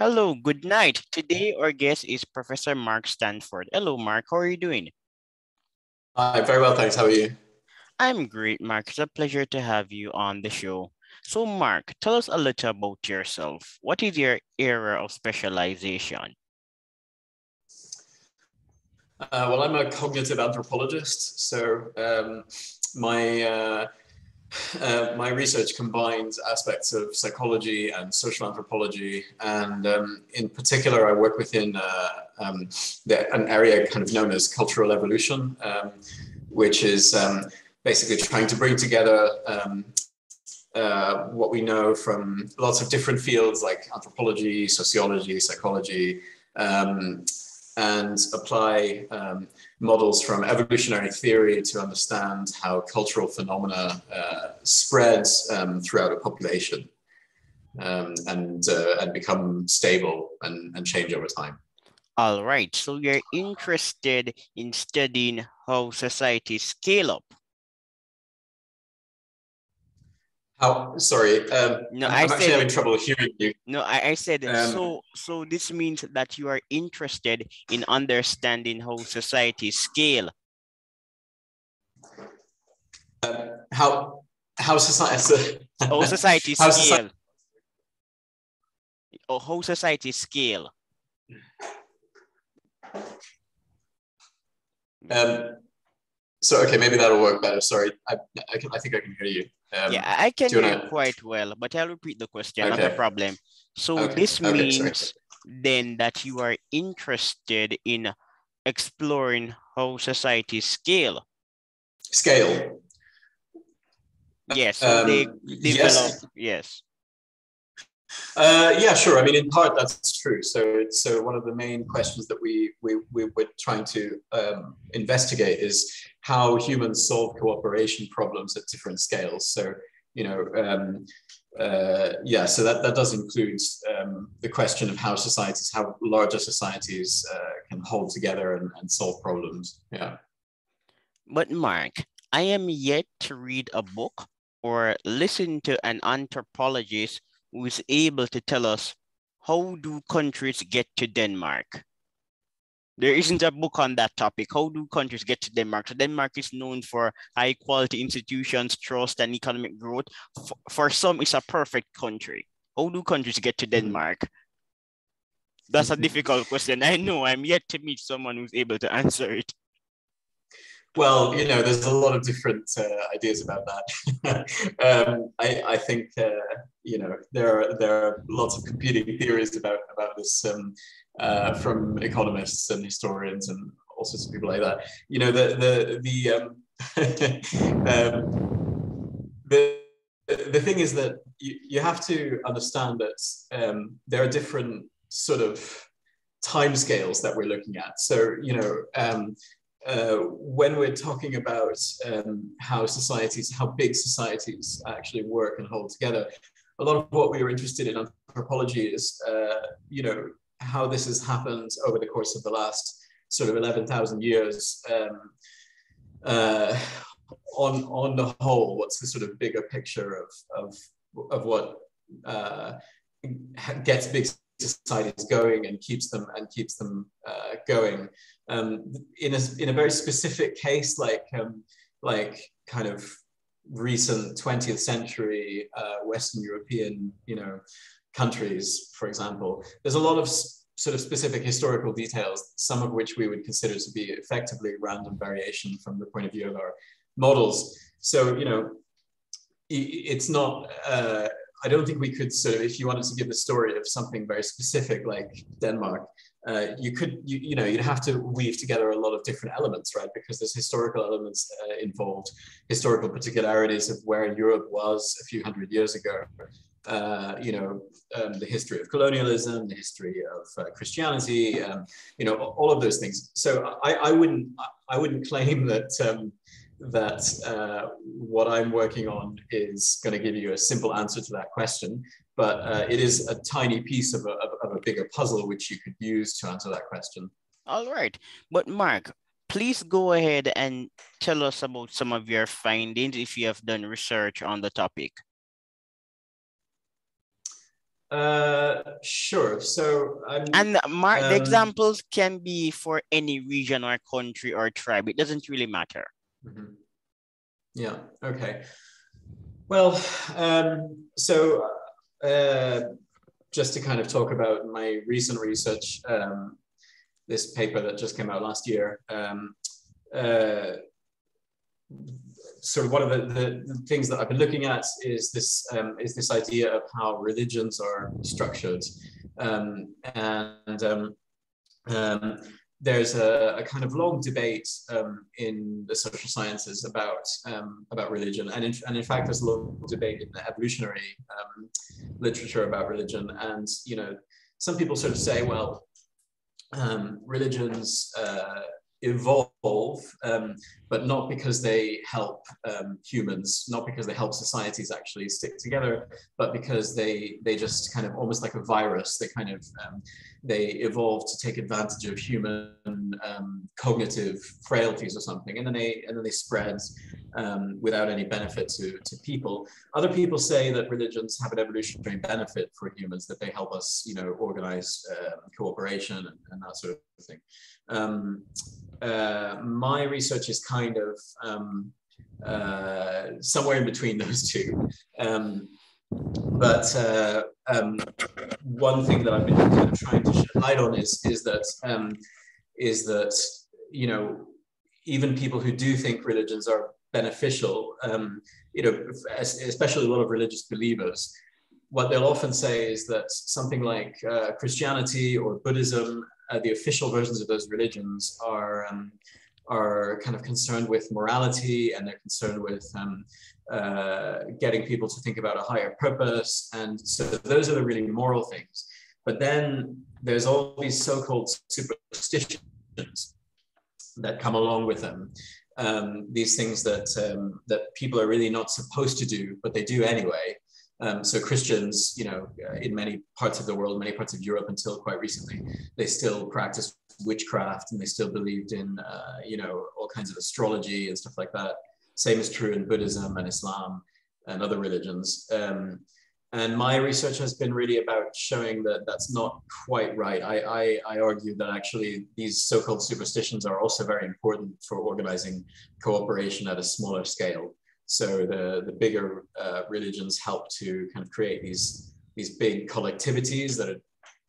Hello, good night. Today our guest is Professor Mark Stanford. Hello, Mark. How are you doing? Hi, very well, thanks. How are you? I'm great, Mark. It's a pleasure to have you on the show. So, Mark, tell us a little about yourself. What is your area of specialization? Uh, well, I'm a cognitive anthropologist. So, um, my uh, uh, my research combines aspects of psychology and social anthropology, and um, in particular, I work within uh, um, the, an area kind of known as cultural evolution, um, which is um, basically trying to bring together um, uh, what we know from lots of different fields like anthropology, sociology, psychology, um, and apply um, models from evolutionary theory to understand how cultural phenomena uh, spread um, throughout a population um, and, uh, and become stable and, and change over time. All right, so you're interested in studying how societies scale up How? Sorry, um, no, I'm, I actually having trouble hearing you. No, I, I said um, so. So this means that you are interested in understanding how society scale. Um, how how society how society how scale. Society... Or how society scale. Um, so okay, maybe that'll work better. Sorry, I, I, can, I think I can hear you. Um, yeah, I can hear wanna... quite well, but I'll repeat the question. Okay. Not a problem. So okay. this okay, means sorry. then that you are interested in exploring how societies scale. Scale. Yes. So um, they. Yes. yes. Uh, yeah, sure. I mean, in part, that's true. So, so one of the main questions that we we, we were trying to um, investigate is how humans solve cooperation problems at different scales. So, you know, um, uh, yeah. So that that does include um, the question of how societies, how larger societies uh, can hold together and, and solve problems. Yeah. But Mark, I am yet to read a book or listen to an anthropologist who is able to tell us how do countries get to Denmark? There isn't a book on that topic. How do countries get to Denmark? So Denmark is known for high quality institutions, trust, and economic growth. For, for some, it's a perfect country. How do countries get to mm-hmm. Denmark? That's a difficult question. I know I'm yet to meet someone who's able to answer it. Well, you know, there's a lot of different uh, ideas about that. um, I, I, think, uh, you know, there are there are lots of competing theories about about this um, uh, from economists and historians and all sorts of people like that. You know, the the the um, um, the the thing is that you, you have to understand that um, there are different sort of timescales that we're looking at. So, you know, um, uh, when we're talking about um, how societies, how big societies actually work and hold together, a lot of what we are interested in anthropology is, uh, you know, how this has happened over the course of the last sort of 11,000 years. Um, uh, on, on the whole, what's the sort of bigger picture of, of, of what uh, gets big societies going and keeps them and keeps them uh, going. Um, in a in a very specific case, like um, like kind of recent 20th century uh, Western European, you know, countries, for example, there's a lot of sort of specific historical details, some of which we would consider to be effectively random variation from the point of view of our models. So, you know, it's not uh, I don't think we could sort of, if you wanted to give the story of something very specific like Denmark, uh, you could, you, you know, you'd have to weave together a lot of different elements, right? Because there's historical elements uh, involved, historical particularities of where Europe was a few hundred years ago. Uh, you know, um, the history of colonialism, the history of uh, Christianity, um, you know, all of those things. So I, I wouldn't, I wouldn't claim that um, that uh, what I'm working on is going to give you a simple answer to that question, but uh, it is a tiny piece of a, of a bigger puzzle which you could use to answer that question. All right. But Mark, please go ahead and tell us about some of your findings if you have done research on the topic. Uh, sure. So I'm, and Mark, um, the examples can be for any region or country or tribe. It doesn't really matter. Mm-hmm. Yeah. Okay. Well, um, so uh, just to kind of talk about my recent research, um, this paper that just came out last year. Um, uh, sort of one of the, the, the, things that I've been looking at is this um, is this idea of how religions are structured, um, and um, um there's a, a, kind of long debate um, in the social sciences about um, about religion, and in, and in fact, there's a long debate in the evolutionary literature about religion, and you know, some people sort of say, well, religions. Uh, evolve, um, but not because they help um, humans, not because they help societies actually stick together, but because they they just kind of almost like a virus. They kind of um, they evolve to take advantage of human um, cognitive frailties or something, and then they and then they spread um, without any benefit to to people. Other people say that religions have an evolutionary benefit for humans, that they help us, you know, organize uh, cooperation and, and, that sort of thing. Uh, my research is kind of um, uh, somewhere in between those two. Um, but uh, um, one thing that I've been kind of trying to shed light on is is that um, is that you know even people who do think religions are beneficial, um, you know, especially a lot of religious believers, what they'll often say is that something like uh, Christianity or Buddhism uh, the official versions of those religions are um, are kind of concerned with morality and they're concerned with um, uh, getting people to think about a higher purpose. And so those are the really moral things. But then there's all these so-called superstitions that come along with them. Um, these things that um, that people are really not supposed to do, but they do anyway. Um, so Christians, you know, uh, in many parts of the world, many parts of Europe until quite recently, they still practiced witchcraft and they still believed in, uh, you know, all kinds of astrology and stuff like that. Same is true in Buddhism and Islam and other religions. Um, and my research has been really about showing that that's not quite right. I, I, I argue that actually these so-called superstitions are also very important for organizing cooperation at a smaller scale. So the, the bigger uh, religions help to kind of create these, these big collectivities that are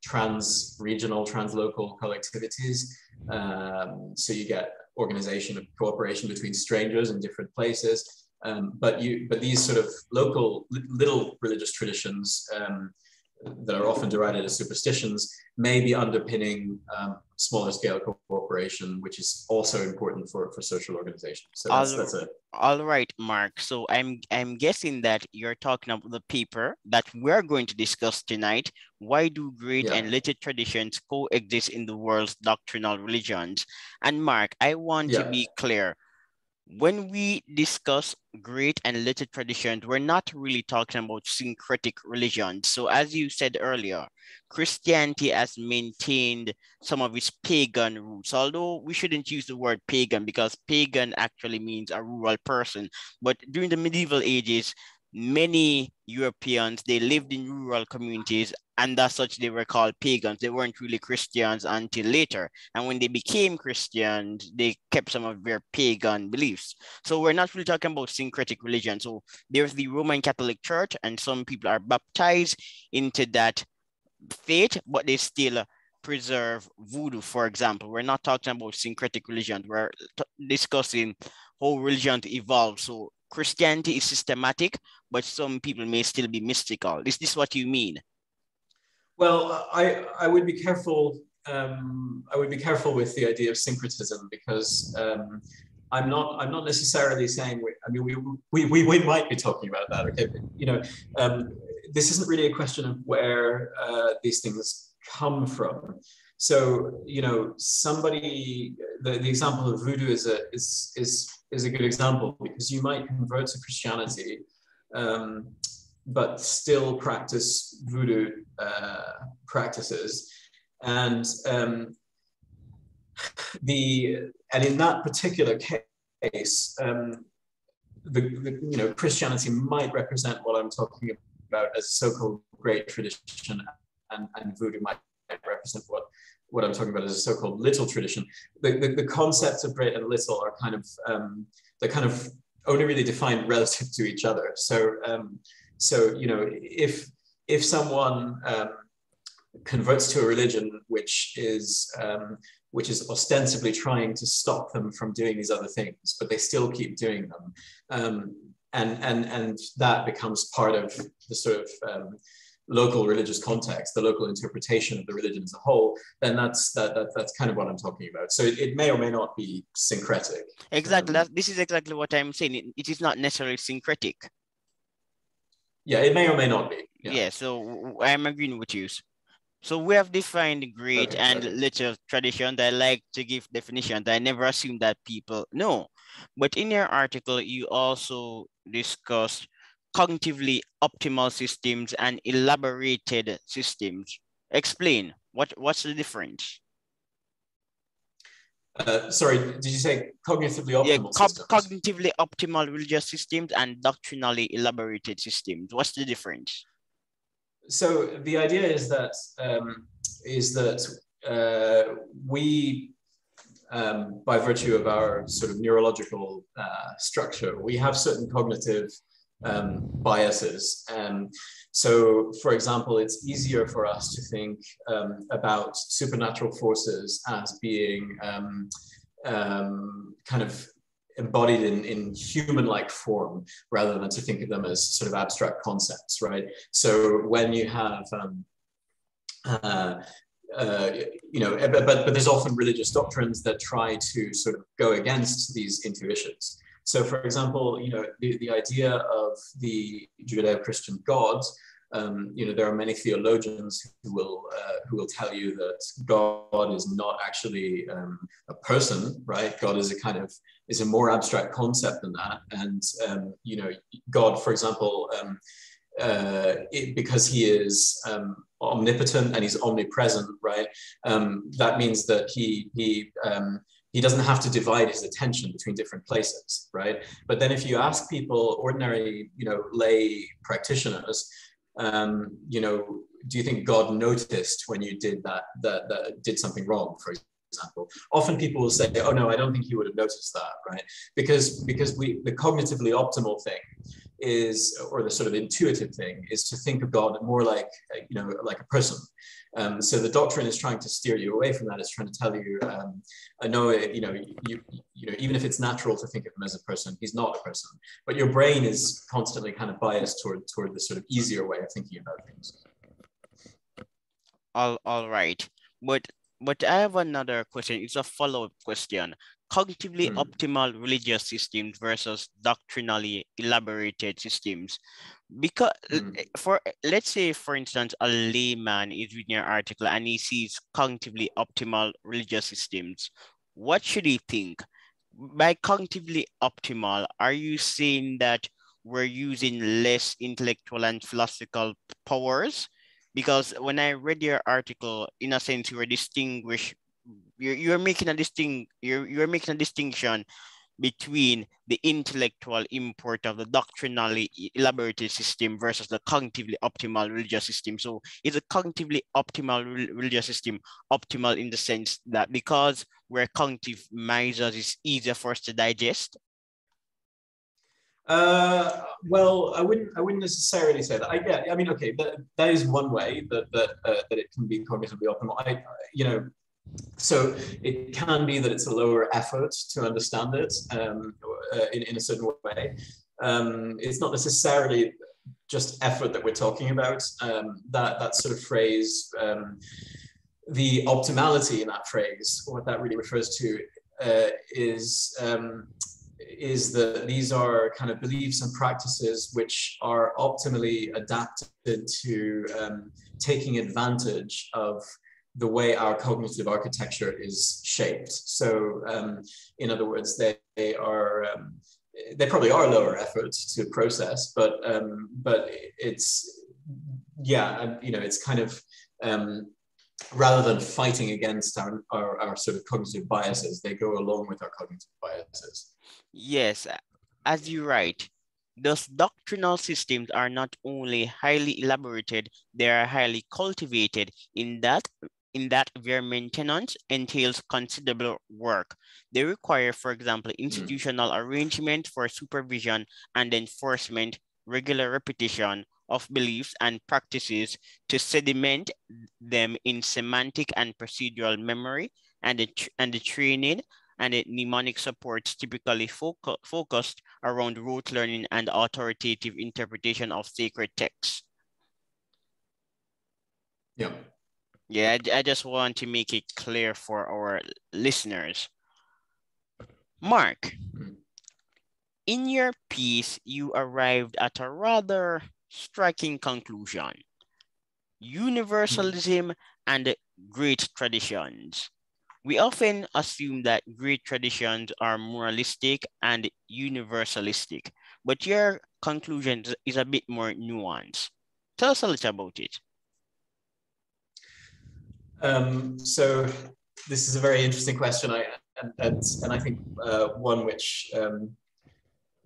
trans-regional, trans-local collectivities. Um, so you get organization of cooperation between strangers in different places. Um, but you, but these sort of local little religious traditions um, that are often derided as superstitions may be underpinning um, smaller scale cooperation, which is also important for, for social organizations. So that's, all, that's a all right, Mark. So I'm I'm guessing that you're talking about the paper that we're going to discuss tonight. Why do great yeah. and little traditions coexist in the world's doctrinal religions? And Mark, I want yeah. to be clear when we discuss great and little traditions, we're not really talking about syncretic religions. So as you said earlier, Christianity has maintained some of its pagan roots, although we shouldn't use the word pagan because pagan actually means a rural person. But during the medieval ages, many Europeans, they lived in rural communities and as such they were called pagans. They weren't really Christians until later. And when they became Christians, they kept some of their pagan beliefs. So we're not really talking about syncretic religion. So there's the Roman Catholic Church and some people are baptized into that faith, but they still preserve voodoo, for example. We're not talking about syncretic religion. We're discussing how religion evolved. So Christianity is systematic, but some people may still be mystical. Is this what you mean? Well, I, I would be careful. Um, I would be careful with the idea of syncretism because um, I'm not. I'm not necessarily saying. We, I mean, we, we, we, we might be talking about that. Okay, but, you know, um, this isn't really a question of where uh, these things come from. So you know, somebody. The, the example of voodoo is a is is is a good example because you might convert to Christianity, um, but still practice voodoo uh, practices, and um, the and in that particular case, um, the, the, you know Christianity might represent what I'm talking about as so-called great tradition and, and voodoo might represent what what I'm talking about is a so-called little tradition. The, the, the concepts of great and little are kind of um, they're kind of only really defined relative to each other. So um, so you know if if someone um, converts to a religion which is um, which is ostensibly trying to stop them from doing these other things, but they still keep doing them, um, and and and that becomes part of the sort of um, local religious context, the local interpretation of the religion as a whole, then that's that, that that's kind of what I'm talking about. So it, it may or may not be syncretic. Exactly. Um, this is exactly what I'm saying. It, it is not necessarily syncretic. Yeah, it may or may not be. Yeah. yeah so I'm agreeing with you. So we have defined great okay, and okay. little tradition. that I like to give definitions. I never assume that people know. But in your article, you also discuss cognitively optimal systems and elaborated systems. Explain what, what's the difference? Uh, sorry, did you say cognitively optimal yeah, co systems? cognitively optimal religious systems and doctrinally elaborated systems. What's the difference? So the idea is that um, is that uh, we, um, by virtue of our sort of neurological uh, structure, we have certain cognitive um, biases. Um, so, for example, it's easier for us to think um, about supernatural forces as being um, um, kind of embodied in, in human-like form rather than to think of them as sort of abstract concepts, right? So when you have um, uh, uh, you know, but, but there's often religious doctrines that try to sort of go against these intuitions. So, for example, you know, the, the idea of the Judeo-Christian God, um, you know, there are many theologians who will uh, who will tell you that God is not actually um, a person, right? God is a kind of is a more abstract concept than that, and um, you know, God, for example, um, uh, it, because He is um, omnipotent and He's omnipresent, right? Um, that means that He He he doesn't have to divide his attention between different places, right? But then if you ask people, ordinary, you know, lay practitioners, um, you know, do you think God noticed when you did that, that, that did something wrong, for example? Often people will say, oh no, I don't think he would have noticed that, right? Because, because we, the cognitively optimal thing is, or the sort of intuitive thing is to think of God more like, you know, like a person. Um, so the doctrine is trying to steer you away from that. It's trying to tell you, um, I know, you know, you, you know, even if it's natural to think of him as a person, he's not a person. But your brain is constantly kind of biased toward toward the sort of easier way of thinking about things. All all right, but but I have another question. It's a follow up question cognitively mm. optimal religious systems versus doctrinally elaborated systems because mm. for eh, let's say for instance a layman is reading your article and he sees cognitively optimal religious systems what should he think by cognitively optimal are you saying that we're using less intellectual and philosophical powers because when i read your article in a sense you were distinguished you're, you're making a distinct you're, you're making a distinction between the intellectual import of the doctrinally elaborated system versus the cognitively optimal religious system. So is a cognitively optimal religious system optimal in the sense that because we're cognitive misers, it's easier for us to digest? Uh, well, I wouldn't. I wouldn't necessarily say that. I yeah. I mean, okay, that, that is one way that that uh, that it can be cognitively optimal. I, you know, so it can be that it's a lower effort to understand it um, uh, in, in a certain way. Um, it's not necessarily just effort that we're talking about. Um, that, that sort of phrase, um, the optimality in that phrase, what that really refers to uh, is, um, is that these are kind of beliefs and practices which are optimally adapted to um, taking advantage of the way our cognitive architecture is shaped. So, um, in other words, they, they are um, they probably are lower effort to process, but um, but it's yeah, you know, it's kind of um, rather than fighting against our, our, our sort of cognitive biases, they go along with our cognitive biases. Yes, as you write, Thus, doctrinal systems are not only highly elaborated, they are highly cultivated in that in that their maintenance entails considerable work. They require, for example, hmm. institutional arrangement for supervision and enforcement, regular repetition of beliefs and practices to sediment them in semantic and procedural memory and the, and the training and the mnemonic supports typically focu focused around rote learning and authoritative interpretation of sacred texts. Yeah. Yeah, I, I just want to make it clear for our listeners. Mark, in your piece, you arrived at a rather striking conclusion. Universalism and great traditions. We often assume that great traditions are moralistic and universalistic, but your conclusion is a bit more nuanced. Tell us a little about it. Um, so this is a very interesting question, I, and, and, and I think uh, one which um,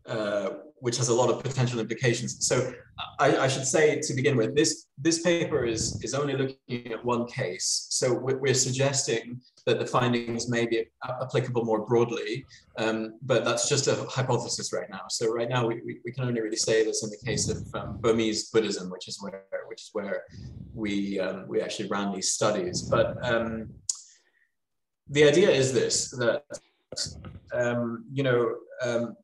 uh, which has a lot of potential implications. So I, I, should say to begin with, this this paper is is only looking at one case. So we're suggesting that the findings may be applicable more broadly, um, but that's just a hypothesis right now. So right now we, we, we can only really say this in the case of um, Burmese Buddhism, which is where which is where we um, we actually ran these studies. But um, the idea is this that um, you know um,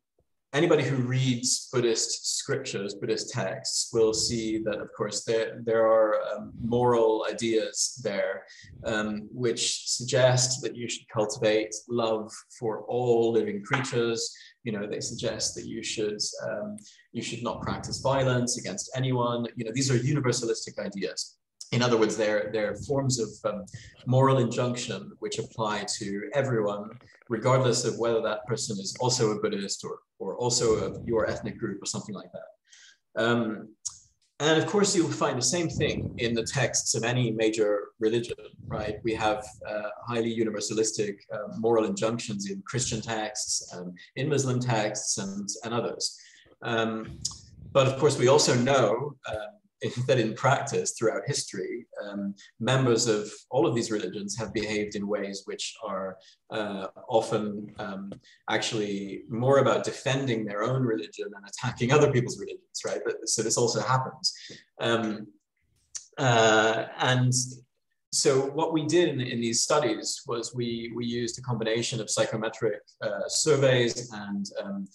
anybody who reads Buddhist scriptures, Buddhist texts, will see that, of course, there, there are um, moral ideas there um, which suggest that you should cultivate love for all living creatures. You know, they suggest that you should um, you should not practice violence against anyone. You know, these are universalistic ideas in other words, they're, they're forms of um, moral injunction which apply to everyone, regardless of whether that person is also a Buddhist or, or also a, your ethnic group or something like that. Um, and of course, you'll find the same thing in the texts of any major religion, right? We have uh, highly universalistic uh, moral injunctions in Christian texts, um, in Muslim texts, and, and others. Um, but of course, we also know uh, that in practice throughout history, um, members of all of these religions have behaved in ways which are uh, often um, actually more about defending their own religion and attacking other people's religions, right? But, so this also happens. Um, uh, and so what we did in, in, these studies was we, we used a combination of psychometric uh, surveys and um,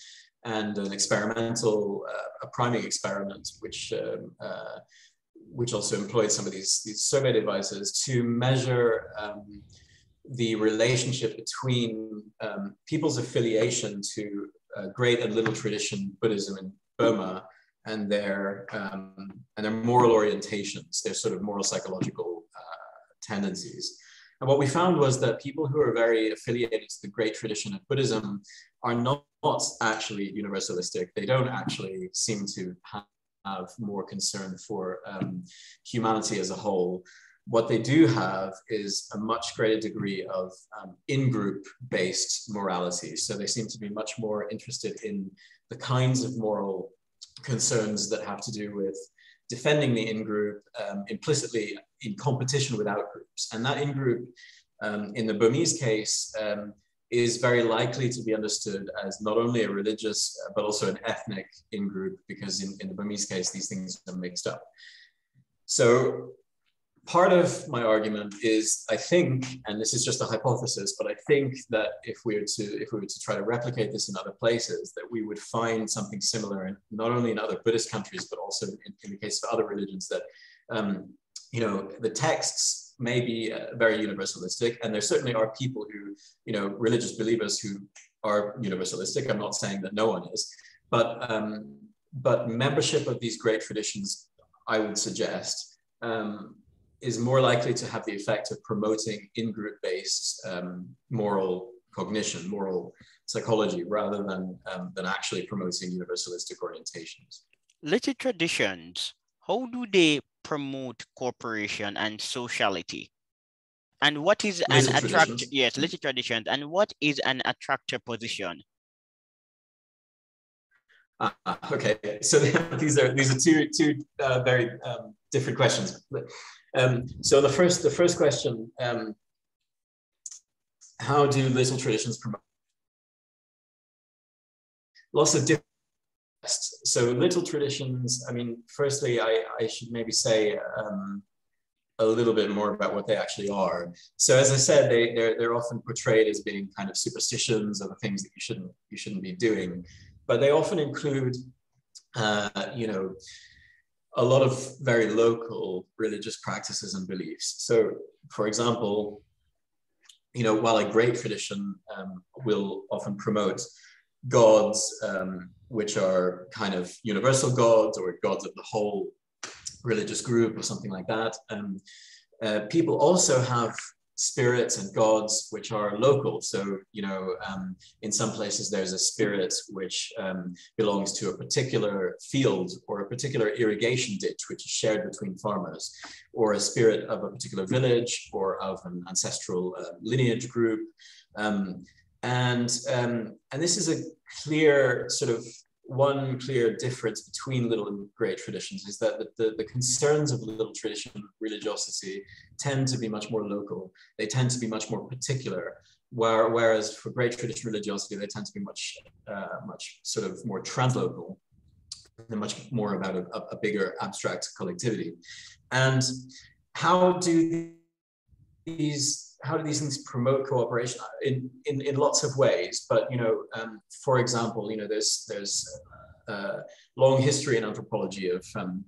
and an experimental, uh, a priming experiment, which um, uh, which also employed some of these, these survey devices to measure um, the relationship between um, people's affiliation to uh, great and little tradition Buddhism in Burma and their um, and their moral orientations, their sort of moral psychological uh, tendencies. And what we found was that people who are very affiliated to the great tradition of Buddhism are not actually universalistic. They don't actually seem to have more concern for um, humanity as a whole. What they do have is a much greater degree of um, in-group based morality. So they seem to be much more interested in the kinds of moral concerns that have to do with defending the in-group um, implicitly in competition with out-groups. And that in-group, um, in the Burmese case, um, is very likely to be understood as not only a religious, uh, but also an ethnic in-group, because in, in the Burmese case, these things are mixed up. So part of my argument is I think, and this is just a hypothesis, but I think that if we were to if we were to try to replicate this in other places, that we would find something similar, in, not only in other Buddhist countries, but also in, in the case of other religions that um, you know the texts may be uh, very universalistic, and there certainly are people who you know religious believers who are universalistic. I'm not saying that no one is, but um, but membership of these great traditions, I would suggest. Um, is more likely to have the effect of promoting in-group based um, moral cognition, moral psychology, rather than, um, than actually promoting universalistic orientations. Little traditions, how do they promote cooperation and sociality? And what is an attractive, yes, little traditions, and what is an attractor position? Uh, okay, so these are these are two two uh, very um, different questions. Um, so the first the first question: um, How do little traditions promote? Lots of different. So little traditions. I mean, firstly, I I should maybe say. Um, a little bit more about what they actually are. So as I said, they, they're, they're often portrayed as being kind of superstitions or the things that you shouldn't, you shouldn't be doing. But they often include, uh, you know, a lot of very local religious practices and beliefs. So for example, you know, while a great tradition um, will often promote gods, um, which are kind of universal gods or gods of the whole religious group or something like that. Um, uh, people also have spirits and gods which are local. So, you know, um, in some places there's a spirit which um, belongs to a particular field or a particular irrigation ditch, which is shared between farmers, or a spirit of a particular village or of an ancestral uh, lineage group. Um, and, um, and this is a clear sort of one clear difference between little and great traditions is that the, the, the, concerns of little tradition religiosity tend to be much more local. They tend to be much more particular, where, whereas for great tradition religiosity, they tend to be much, uh, much sort of more translocal. They're much more about a, a bigger abstract collectivity. And how do these how do these things promote cooperation in, in, in lots of ways? But you know, um, for example, you know, there's there's a long history in anthropology of um,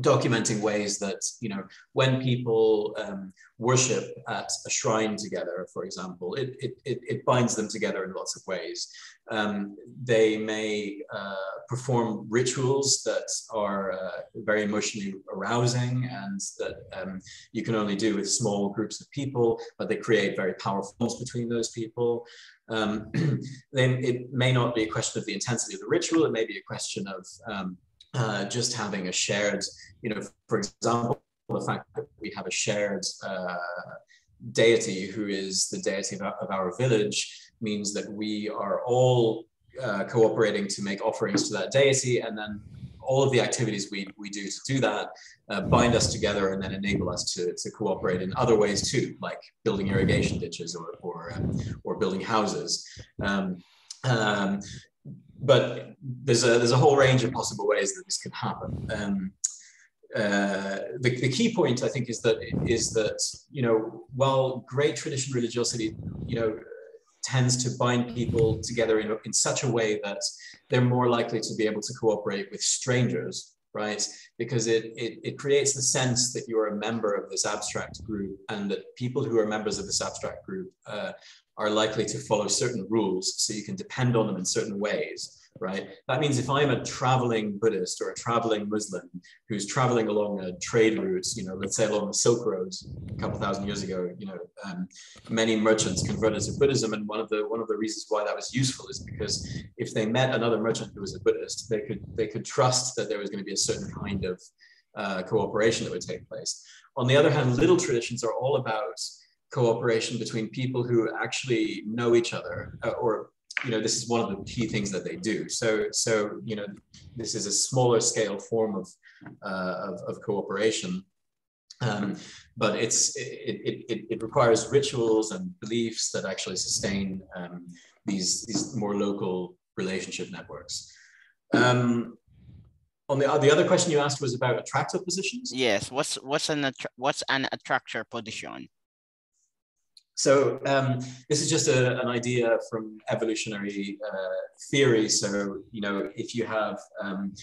documenting ways that you know when people um, worship at a shrine together for example it, it, it, binds them together in lots of ways. Um, they may uh, perform rituals that are uh, very emotionally arousing and that um, you can only do with small groups of people but they create very powerful bonds between those people. Um, then it may not be a question of the intensity of the ritual. It may be a question of um, uh, just having a shared, you know, for example, the fact that we have a shared uh, deity who is the deity of our, of our, village means that we are all uh, cooperating to make offerings to that deity and then all of the activities we, we do to do that uh, bind us together and then enable us to, to cooperate in other ways too, like building irrigation ditches or, or, um, or building houses. Um, um, but there's a there's a whole range of possible ways that this can happen. Um, uh, the, the key point I think is that is that you know while great tradition religiosity you know tends to bind people together in, in such a way that they're more likely to be able to cooperate with strangers right? Because it, it it creates the sense that you're a member of this abstract group and that people who are members of this abstract group uh, are likely to follow certain rules so you can depend on them in certain ways right? That means if i'm a traveling buddhist or a traveling muslim who's traveling along a trade route you know let's say along the silk road a couple thousand years ago you know um, many merchants converted to buddhism. And one of the one of the reasons why that was useful is because if they met another merchant who was a buddhist they could they could trust that there was going to be a certain kind of uh, cooperation that would take place. On the other hand little traditions are all about cooperation between people who actually know each other uh, or you know this is one of the key things that they do. So so you know this is a smaller scale form of uh, of, of, cooperation. Um, but it's it, it, it, requires rituals and beliefs that actually sustain um, these these more local relationship networks. Um, on the, the other question you asked was about attractor positions? Yes what's what's an what's an attractor position so um, this is just a, an idea from evolutionary uh, theory. So you know, if you have um,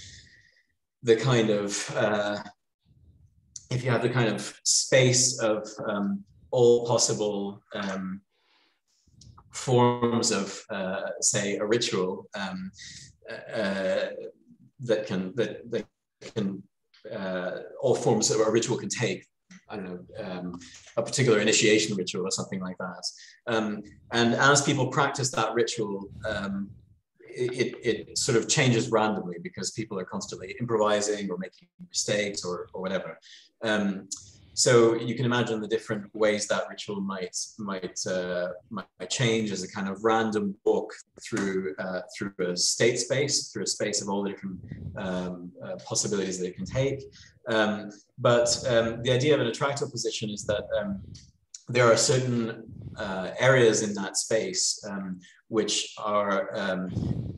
the kind of uh, if you have the kind of space of um, all possible um, forms of, uh, say, a ritual um, uh, that can that, that can uh, all forms of a ritual can take I don't know, um, a particular initiation ritual or something like that. Um, and as people practice that ritual, um, it, it, sort of changes randomly because people are constantly improvising or making mistakes or, or whatever. So you can imagine the different ways that ritual might might uh, might change as a kind of random walk through uh, through a state space, through a space of all the different um, uh, possibilities that it can take. Um, but um, the idea of an attractor position is that um, there are certain uh, areas in that space um, which are um,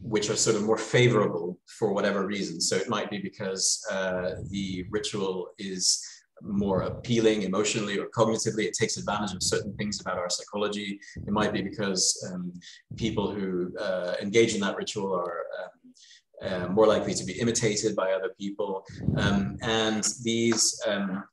which are sort of more favorable for whatever reason. So it might be because uh, the ritual is more appealing emotionally or cognitively. It takes advantage of certain things about our psychology. It might be because um, people who uh, engage in that ritual are um, uh, more likely to be imitated by other people. Um, and these um,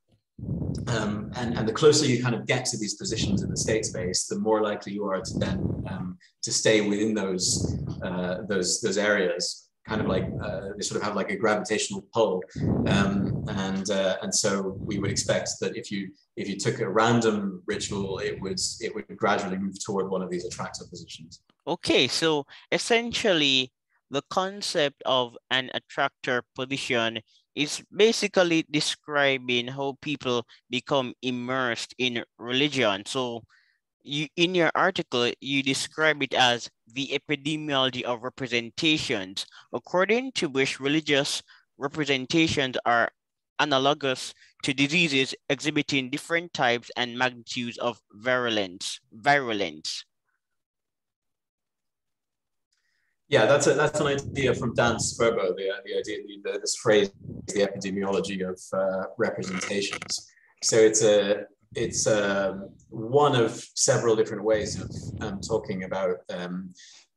um, and, and the closer you kind of get to these positions in the state space, the more likely you are to then um, to stay within those uh, those those areas. Kind of like uh, they sort of have like a gravitational pull, um, and uh, and so we would expect that if you if you took a random ritual, it would it would gradually move toward one of these attractor positions. Okay, so essentially, the concept of an attractor position is basically describing how people become immersed in religion. So you in your article, you describe it as the epidemiology of representations, according to which religious representations are analogous to diseases exhibiting different types and magnitudes of virulence. virulence. Yeah, that's a, that's an idea from Dan Sperber. The, the idea, the, this phrase, the epidemiology of uh, representations. So it's a it's um, one of several different ways of um, talking about um,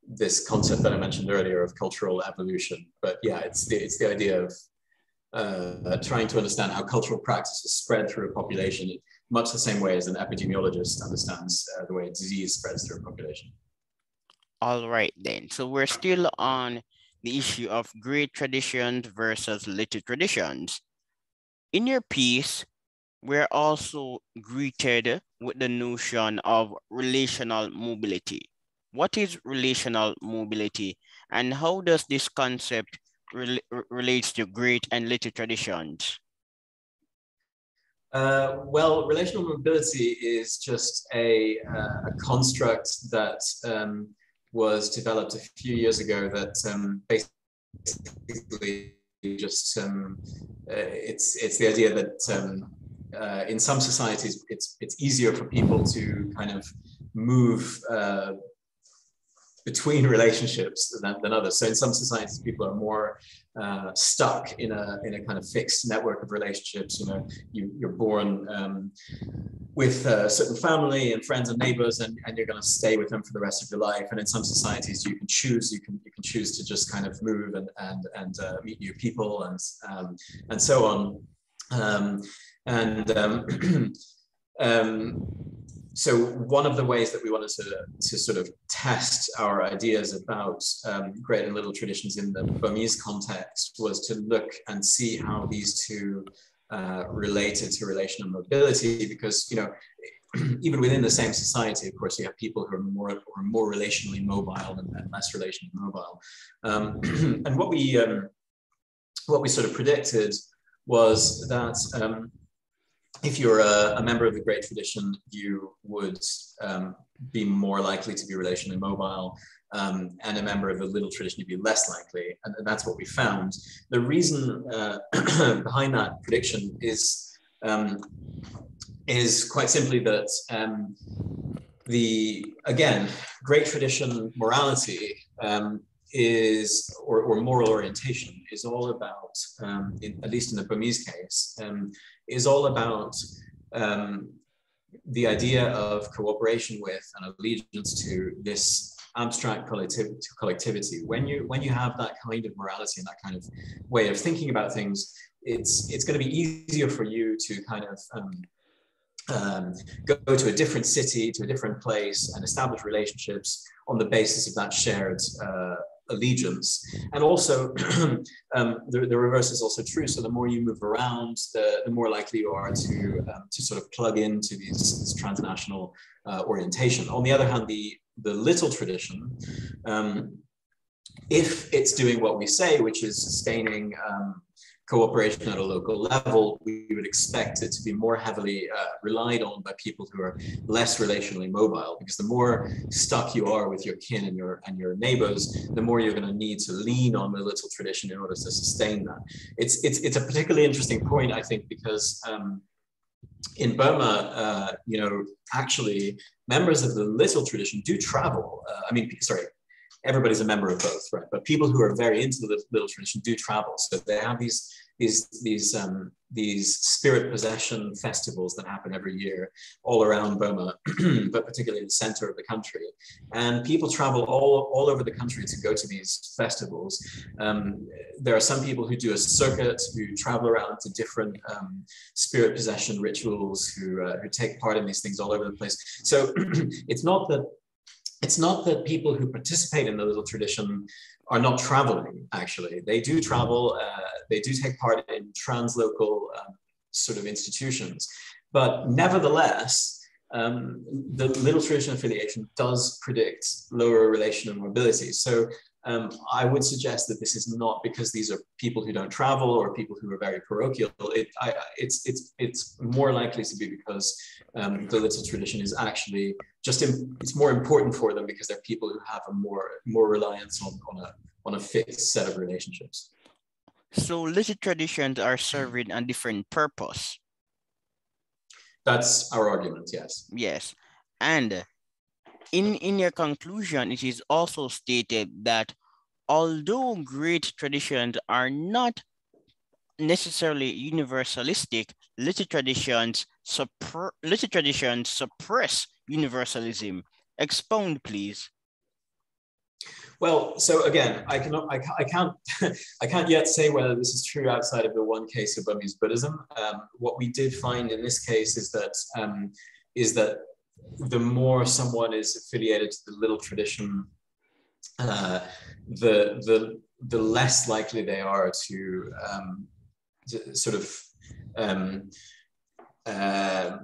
this concept that I mentioned earlier of cultural evolution. But yeah, it's the it's the idea of uh, trying to understand how cultural practices spread through a population, much the same way as an epidemiologist understands uh, the way a disease spreads through a population. All right then. So we're still on the issue of great traditions versus little traditions. In your piece, we're also greeted with the notion of relational mobility. What is relational mobility and how does this concept re relates to great and little traditions? Uh, well, relational mobility is just a, uh, a construct that um, was developed a few years ago that um, basically just um, uh, it's it's the idea that um, uh, in some societies it's it's easier for people to kind of move uh, between relationships than, than others. So in some societies, people are more uh, stuck in a in a kind of fixed network of relationships. You know, you, you're born um, with a certain family and friends and neighbors, and, and you're going to stay with them for the rest of your life. And in some societies, you can choose. You can you can choose to just kind of move and and and uh, meet new people and um, and so on. Um, and um, um, so one of the ways that we wanted to, to sort of test our ideas about um, great and little traditions in the Burmese context was to look and see how these two uh, related to relational mobility, because you know even within the same society, of course, you have people who are more are more relationally mobile and, and less relationally mobile. Um, and what we um, what we sort of predicted was that um, if you're a, a, member of the great tradition, you would um, be more likely to be relationally mobile. Um, and a member of the little tradition, you'd be less likely. And, and that's what we found. The reason uh, behind that prediction is, um, is quite simply that um, the, again, great tradition morality um, is, or, or, moral orientation is all about, um, in, at least in the Burmese case, um, is all about um, the idea of cooperation with and allegiance to this abstract collectivity, collectivity. When you when you have that kind of morality and that kind of way of thinking about things, it's it's going to be easier for you to kind of um, um, go to a different city, to a different place, and establish relationships on the basis of that shared uh, allegiance. And also, um, the, the, reverse is also true. So the more you move around, the, the more likely you are to, um, to sort of plug into these, this transnational uh, orientation. On the other hand, the, the little tradition, um, if it's doing what we say, which is sustaining um, cooperation at a local level, we would expect it to be more heavily uh, relied on by people who are less relationally mobile. Because the more stuck you are with your kin and your and your neighbors, the more you're going to need to lean on the little tradition in order to sustain that. It's it's it's a particularly interesting point, I think, because. Um, in Burma, uh, you know, actually, members of the little tradition do travel. Uh, I mean, sorry, everybody's a member of both, right? But people who are very into the little tradition do travel. So they have these these these um, these spirit possession festivals that happen every year all around Burma, but particularly in the center of the country. And people travel all, all over the country to go to these festivals. Um, there are some people who do a circuit, who travel around to different um, spirit possession rituals, who, uh, who take part in these things all over the place. So it's not that it's not that people who participate in the little tradition are not traveling, actually. They do travel, uh, they do take part in translocal um, sort of institutions. But nevertheless, um, the little tradition affiliation does predict lower relational mobility. So um, I would suggest that this is not because these are people who don't travel or people who are very parochial. It, I, it's, it's, it's more likely to be because um, the little tradition is actually just, in, it's more important for them because they're people who have a more, more reliance on, on, a, on a fixed set of relationships. So little traditions are serving a different purpose. That's our argument, yes. Yes. And in, in your conclusion, it is also stated that although great traditions are not necessarily universalistic, little traditions, little traditions suppress universalism. Expound, please. Well, so again, I cannot, I, I can't, I can't yet say whether this is true outside of the one case of Burmese Buddhism. Um, what we did find in this case is that um, is that the more someone is affiliated to the little tradition, uh, the the the less likely they are to, um, to sort of um, uh,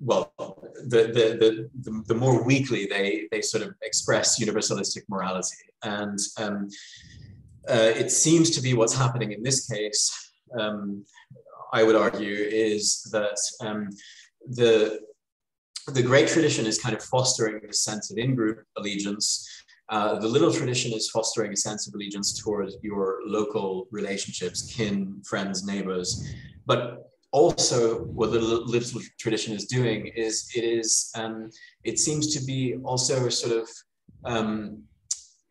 well, the, the, the, the, more weakly they, they sort of express universalistic morality. And um, uh, it seems to be what's happening in this case, um, I would argue, is that um, the, the great tradition is kind of fostering a sense of in-group allegiance. Uh, the little tradition is fostering a sense of allegiance towards your local relationships, kin, friends, neighbors. But also what the little tradition is doing is it is um, it seems to be also sort of um,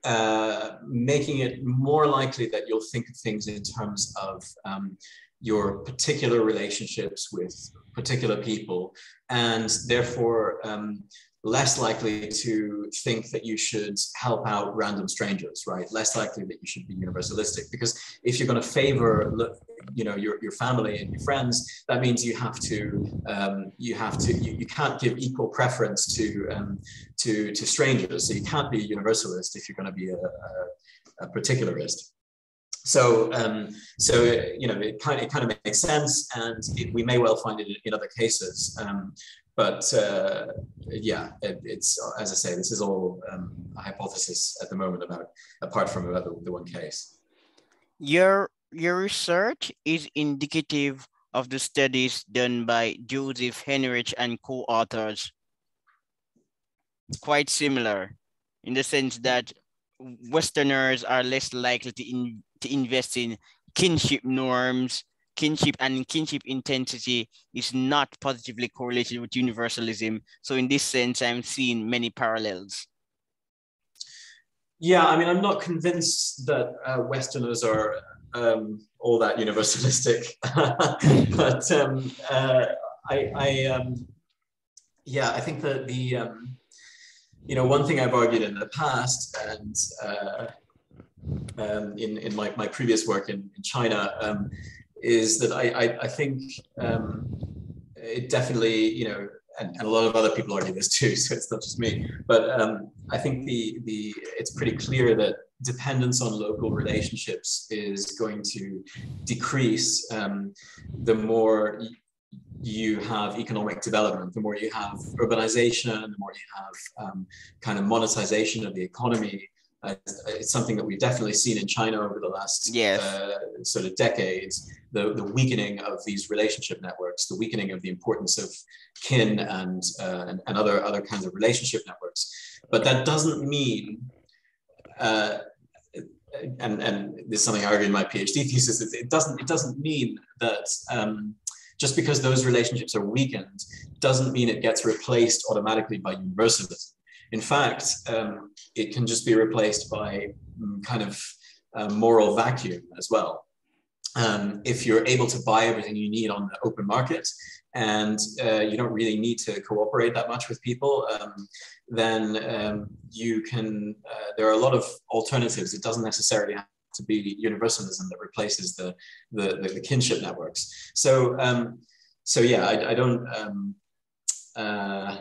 uh, making it more likely that you'll think of things in terms of um, your particular relationships with particular people and therefore um, less likely to think that you should help out random strangers, right? Less likely that you should be universalistic because if you're going to favor, you know, your, your family and your friends, that means you have to, um, you have to, you, you can't give equal preference to, um, to, to strangers. So you can't be a universalist if you're going to be a, a, a particularist. So, um, so you know, it kind of, it kind of makes sense, and it, we may well find it in, in other cases. Um, but uh, yeah, it, it's as I say, this is all um, a hypothesis at the moment about apart from about the, the one case. Your your research is indicative of the studies done by Joseph Henrich and co-authors. Quite similar in the sense that Westerners are less likely to, in, to invest in kinship norms kinship and kinship intensity is not positively correlated with universalism. So in this sense, I'm seeing many parallels. Yeah, I mean, I'm not convinced that uh, Westerners are um, all that universalistic, but um, uh, I, I um, yeah, I think that the, um, you know, one thing I've argued in the past and uh, um, in, in my, my previous work in, in China um, is that I, I, I think um, it definitely, you know, and, and, a lot of other people argue this too, so it's not just me. But um, I think the the it's pretty clear that dependence on local relationships is going to decrease um, the more you have economic development, the more you have urbanization, the more you have um, kind of monetization of the economy, uh, it's something that we've definitely seen in China over the last yes. uh, sort of decades. The, the weakening of these relationship networks, the weakening of the importance of kin and, uh, and, and other other kinds of relationship networks. But that doesn't mean uh, and and this is something I argue in my PhD thesis. It doesn't it doesn't mean that um, just because those relationships are weakened doesn't mean it gets replaced automatically by universalism. In fact, um, it can just be replaced by um, kind of a moral vacuum as well. Um, if you're able to buy everything you need on the open market and uh, you don't really need to cooperate that much with people, um, then um, you can, uh, there are a lot of alternatives. It doesn't necessarily have to be universalism that replaces the, the, the, the kinship networks. So, um, so yeah, I, I don't, um, uh,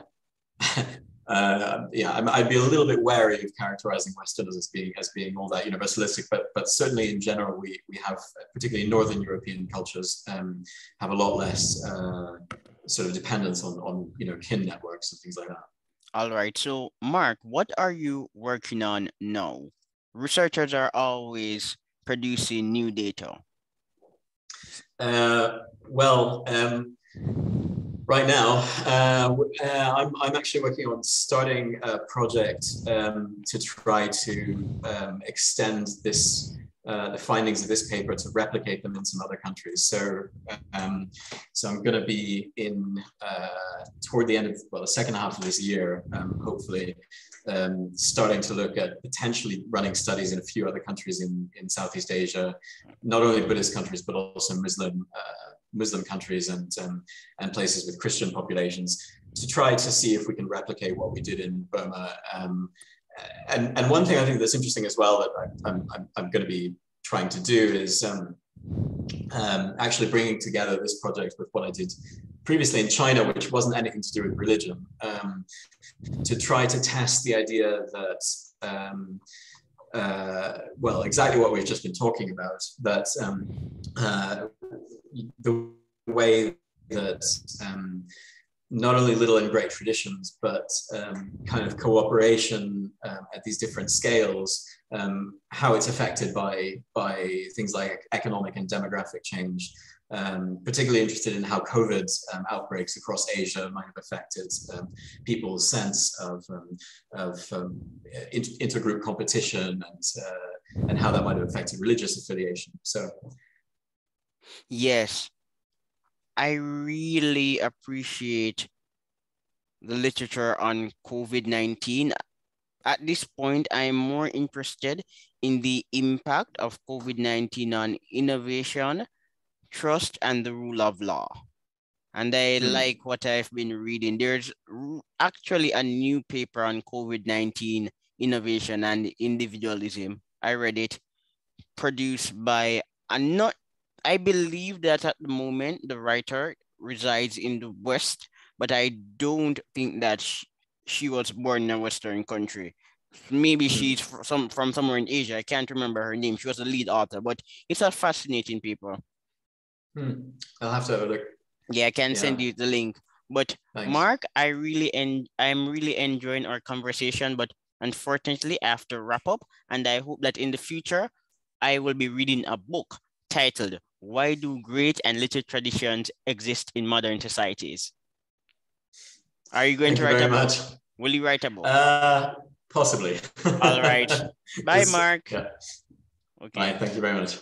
uh, yeah, i would be a little bit wary of characterizing Westerners as being as being all that universalistic, but but certainly in general, we we have particularly Northern European cultures um, have a lot less uh, sort of dependence on on you know kin networks and things like that. All right. So, Mark, what are you working on now? Researchers are always producing new data. Uh, well, um, right now, uh, uh, I'm, I'm actually working on starting a project um, to try to um, extend this uh, the findings of this paper to replicate them in some other countries. So, um, so I'm going to be in uh, toward the end of well, the second half of this year, um, hopefully, um, starting to look at potentially running studies in a few other countries in, in Southeast Asia, not only Buddhist countries but also Muslim uh, Muslim countries and um, and places with Christian populations to try to see if we can replicate what we did in Burma. Um, and, and one thing I think that's interesting as well that I, am I'm, I'm going to be trying to do is um, um, actually bringing together this project with what I did previously in China, which wasn't anything to do with religion, um, to try to test the idea that, um, uh, well, exactly what we've just been talking about, that um, uh, the way that um, not only little and great traditions, but um, kind of cooperation um, at these different scales, um, how it's affected by, by things like economic and demographic change. Um, particularly interested in how COVID um, outbreaks across Asia might have affected people's sense of, of intergroup competition and, uh, and how that might have affected religious affiliation. So, yes, I really appreciate the literature on COVID-19. At this point, I'm more interested in the impact of COVID-19 on innovation, trust, and the rule of law. And I hmm. like what I've been reading. There's actually a new paper on COVID-19 innovation and individualism. I read it, produced by a not I believe that at the moment the writer resides in the West, but I don't think that she, she was born in a Western country. Maybe mm. she's from, some, from somewhere in Asia. I can't remember her name. She was a lead author, but it's a fascinating paper. Hmm. I'll have to have a look. Yeah, I can yeah. send you the link. But Thanks. Mark, I really and I'm really enjoying our conversation, but unfortunately I have to wrap up. And I hope that in the future I will be reading a book titled why do great and little traditions exist in modern societies? Are you going Thank to write a book? Much. Will you write a book? Uh, possibly. All right. Bye, Mark. Yeah. Okay. Bye. Thank you very much.